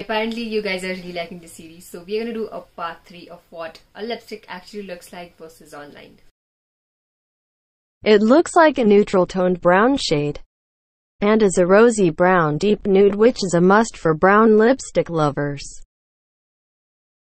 Apparently you guys are really liking this series, so we're gonna do a part 3 of what a lipstick actually looks like versus online. It looks like a neutral toned brown shade and is a rosy brown deep nude which is a must for brown lipstick lovers.